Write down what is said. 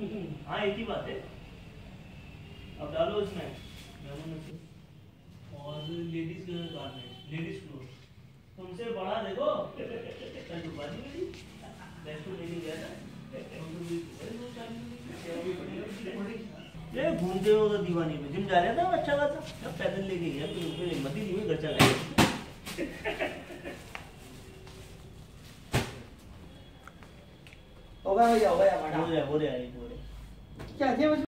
बात है। अब डालो इसमें। और लेडीज़ गारमेंट लेडीज़ क्लोथ तुमसे बड़ा देखो। कल दुकान ही मेरी बेस्ट तो लेने गया था। ये घूमते हो तो दीवानी में जिम जा रहा था अच्छा खासा। जब पैदल लेके गया तो उसमें हिम्मत ही नहीं घर चला गया। हो गया भैया हो गया हो रहा हो रहा है हो रहा है क्या थे